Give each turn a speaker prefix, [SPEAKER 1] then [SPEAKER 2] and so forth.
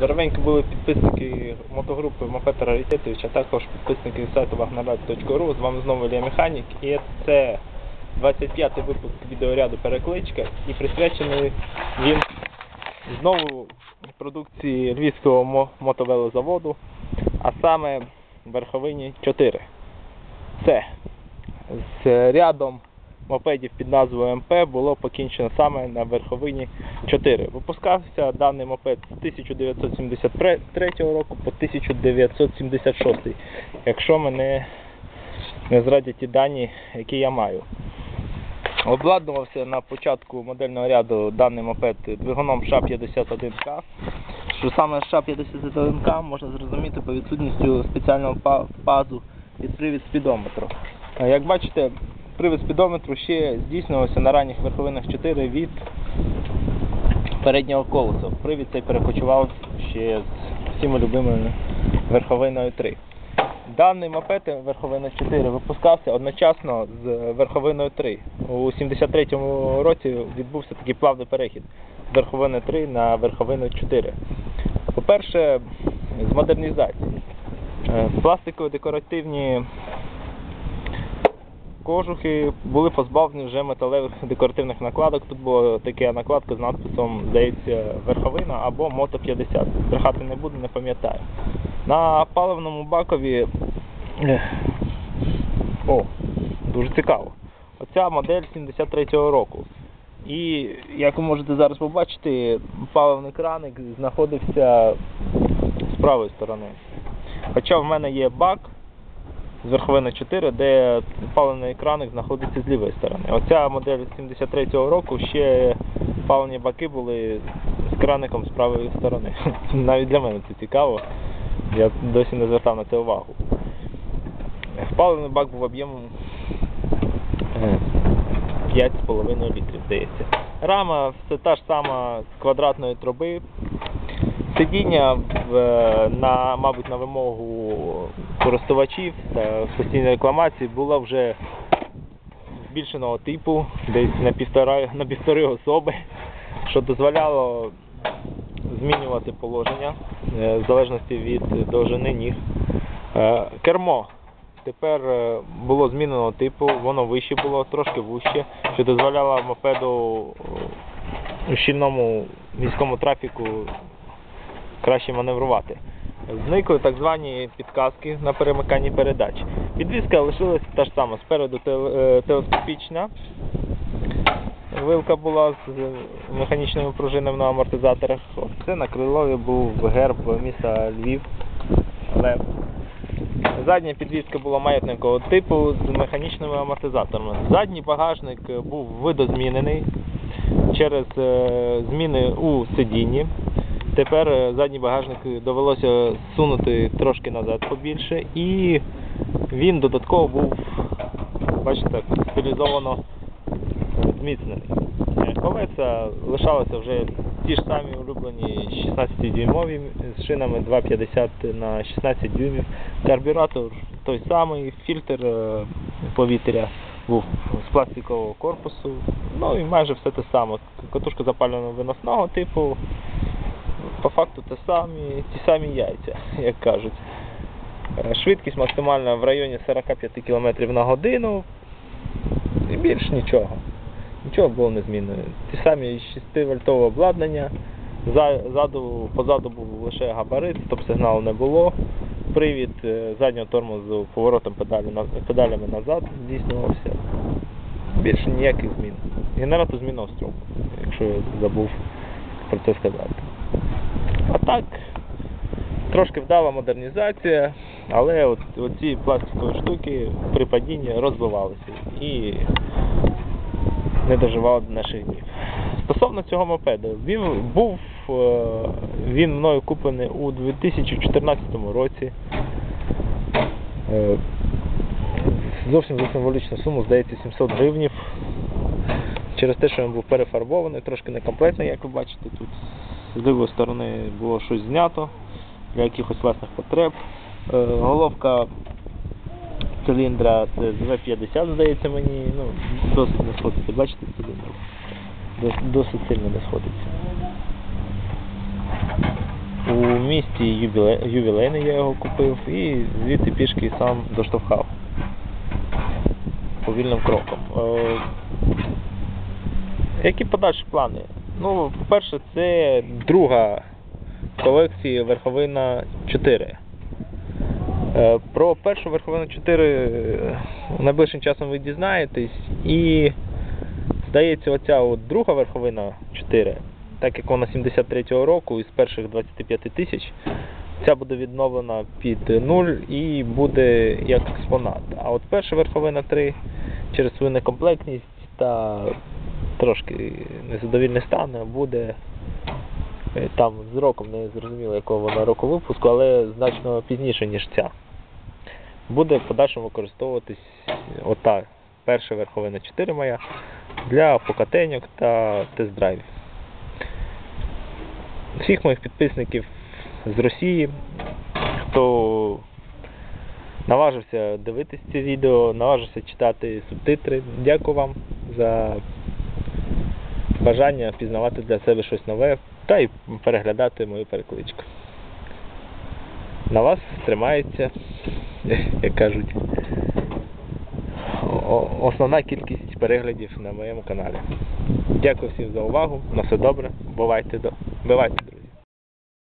[SPEAKER 1] Здоровенькі були підписники мотогрупи Мопед Раритетович, а також підписники сайту wagnerrad.ru. З вами знову Ілля Механік. І це 25-й випуск відеоряду Перекличка і присвячений він знову продукції львівського мотовелозаводу, а саме верховині 4. Це з рядом мопедів під назвою МП було покінчено саме на верховині 4. Випускався даний мопед з 1973 року по 1976, якщо мене не зрадять ті дані, які я маю. Обладнувався на початку модельного ряду даний мопед двигуном ША-51К. Що саме ША-51К можна зрозуміти по відсутністю спеціального па- пазу під привід спідометру. Як бачите, привід спідометру ще здійснювався на ранніх верховинах 4 від переднього колеса. Привід цей перекочував ще з всіми любимою верховиною 3. Даний мопед верховина 4 випускався одночасно з верховиною 3. У 73-му році відбувся такий плавний перехід з верховини 3 на верховину 4. По-перше, з модернізації. Е, Пластикові декоративні кожухи були позбавлені вже металевих декоративних накладок. Тут була така накладка з надписом, здається, верховина або Мото 50. Брехати не буду, не пам'ятаю. На паливному бакові. О, дуже цікаво. Оця модель 73-го року. І як ви можете зараз побачити, паливний краник знаходився з правої сторони. Хоча в мене є бак з верховини 4, де паливний краник знаходиться з лівої сторони. Оця модель 73-го року ще паливні баки були з краником з правої сторони. Навіть для мене це цікаво. Я досі не звертав на це увагу. Паливний бак був об'ємом е, 5,5 літрів, здається. Рама все та ж сама з квадратної труби. Сидіння е, на, мабуть, на вимогу користувачів та в постійній рекламації було вже збільшеного типу, десь на півтора, на півтори особи, що дозволяло змінювати положення е, в залежності від довжини ніг. Е, Кермо тепер було зміненого типу, воно вище було, трошки вище, що дозволяло мопеду у щільному міському трафіку краще маневрувати. Зникли так звані підказки на перемиканні передач. Підвізка лишилася та ж сама. Спереду е, телескопічна. Вилка була з механічними пружинами на амортизаторах. Це на крилові був герб міста Львів. Лев. Задня підвізка була маятникового типу з механічними амортизаторами. Задній багажник був видозмінений через е, зміни у сидінні. Тепер е, задній багажник довелося сунути трошки назад побільше і він додатково був, бачите, стилізовано зміцнений. Е, Колеса лишалися вже ті ж самі улюблені 16-дюймові з шинами 2,50 на 16 дюймів. Карбюратор той самий, фільтр е, повітря був з пластикового корпусу. Ну і майже все те саме. Катушка запалюваного виносного типу. По факту те самі, ті самі яйця, як кажуть. Е, Швидкість максимальна в районі 45 км на годину. І більш нічого. Нічого було не змінено. Ті самі 6-вольтове обладнання. За- Ззаду, позаду був лише габарит, стоп-сигналу не було. Привід е, заднього тормозу поворотом педалями назад здійснювався. Більше ніяких змін. Генератор змінив струм, якщо я забув про це сказати. А так, трошки вдала модернізація, але от, оці пластикові штуки при падінні розбивалися і не доживали до наших днів. Стосовно цього мопеду, він був е, він мною куплений у 2014 році. Е, Зовсім за символічну суму, здається, 700 гривнів. Через те, що він був перефарбований, трошки некомплектний, як ви бачите, тут з лівої сторони було щось знято для якихось власних потреб. Е, Головка циліндра це з В50, здається мені, ну, досить не сходиться. Бачите циліндр? Досить сильно не сходиться. У місті ювілейний я його купив і звідти пішки сам доштовхав повільним кроком. Е, Які подальші плани? Ну, по-перше, це друга колекція Верховина 4. Е, Про першу Верховину 4 е, найближчим часом ви дізнаєтесь. І здається, оця от друга Верховина 4, так як вона 73-го року із перших 25 тисяч, ця буде відновлена під нуль і буде як експонат. А от перша Верховина 3 через свою некомплектність та трошки незадовільний стан буде е, там з роком не зрозуміло якого вона року випуску, але значно пізніше, ніж ця. Буде в подальшому використовуватись ота перша верховина 4 моя для покатеньок та тест-драйвів. Всіх моїх підписників з Росії, хто наважився дивитись ці відео, наважився читати субтитри. Дякую вам за бажання пізнавати для себе щось нове та й переглядати мою перекличку. На вас тримається, як кажуть, основна кількість переглядів на моєму каналі. Дякую всім за увагу. На все добре. Бувайте до. Бувайте.